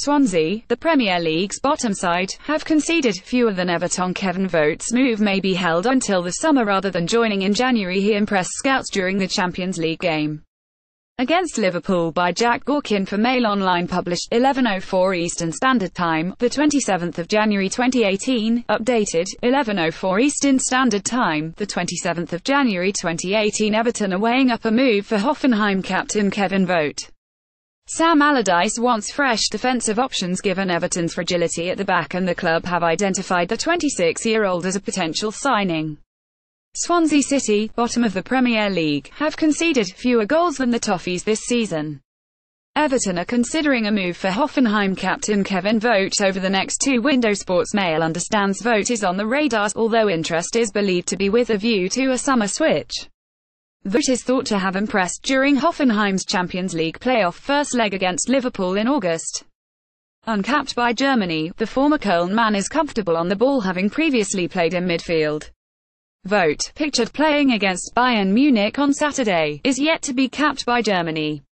Swansea, the Premier League's bottom side, have conceded fewer than Everton. Kevin Vogt's move may be held until the summer rather than joining in January. He impressed scouts during the Champions League game against Liverpool by Jack Gorkin for Mail Online published 11.04 Eastern Standard Time, the 27th of January 2018, updated 11.04 Eastern Standard Time, the 27th of January 2018 Everton are weighing up a move for Hoffenheim captain Kevin Vogt. Sam Allardyce wants fresh defensive options given Everton's fragility at the back and the club have identified the 26-year-old as a potential signing. Swansea City, bottom of the Premier League, have conceded fewer goals than the Toffees this season. Everton are considering a move for Hoffenheim captain Kevin Vogt over the next two windows. Sports Mail understands Vogt is on the radar, although interest is believed to be with a view to a summer switch. Vogt is thought to have impressed during Hoffenheim's Champions League playoff first leg against Liverpool in August. Uncapped by Germany, the former Köln man is comfortable on the ball having previously played in midfield. Vogt, pictured playing against Bayern Munich on Saturday, is yet to be capped by Germany.